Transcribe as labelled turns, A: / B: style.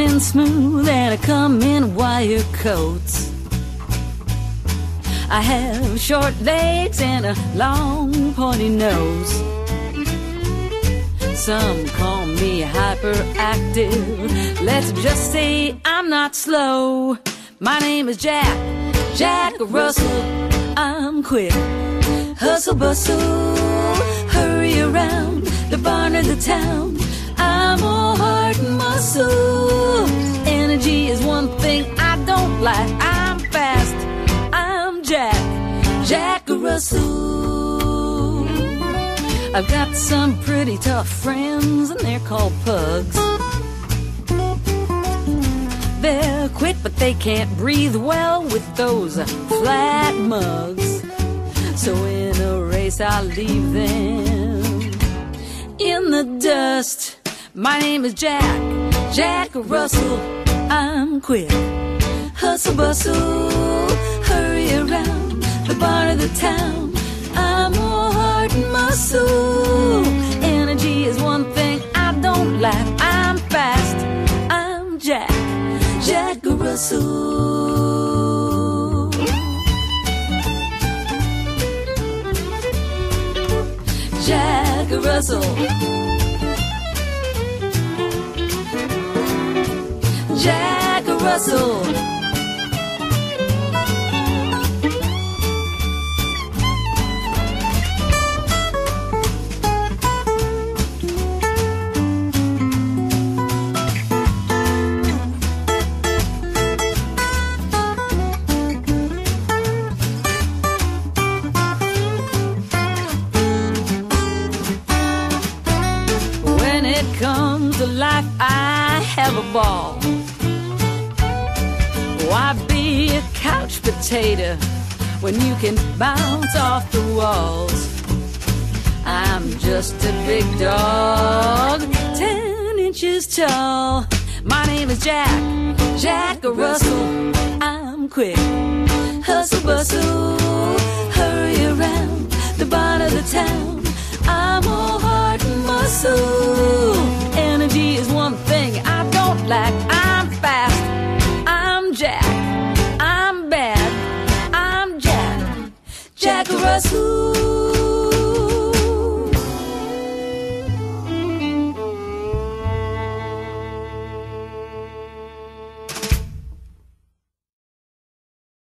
A: and smooth, and I come in wire coats. I have short legs and a long pointy nose. Some call me hyperactive. Let's just say I'm not slow. My name is Jack, Jack Russell. I'm quick. Hustle, bustle, hurry around the barn or the town. I like. I'm fast. I'm Jack, Jack Russell. I've got some pretty tough friends, and they're called pugs. They're quick, but they can't breathe well with those flat mugs. So in a race, I'll leave them in the dust. My name is Jack, Jack Russell. I'm quick. Hustle, bustle, hurry around the barn of the town. I'm all heart and muscle. Energy is one thing I don't lack. I'm fast. I'm Jack, Jack Russell. Jack Russell. Jack Russell. It comes to life, I have a ball. Why be a couch potato when you can bounce off the walls? I'm just a big dog, ten inches tall. My name is Jack, Jack Russell. I'm quick, hustle bustle, Jack. Russell.